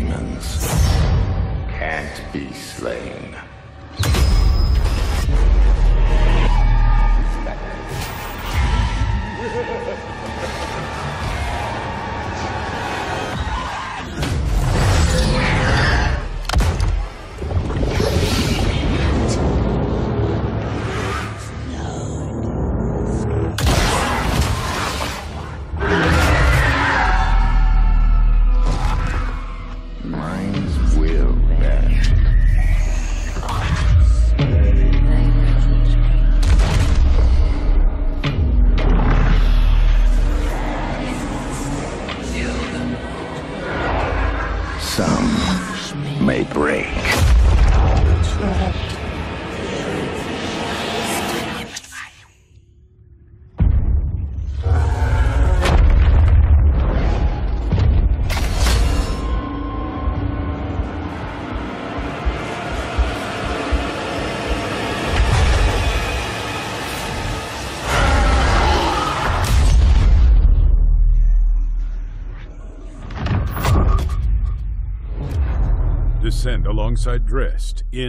demons can't be slain. Some may break. Descend alongside Drest in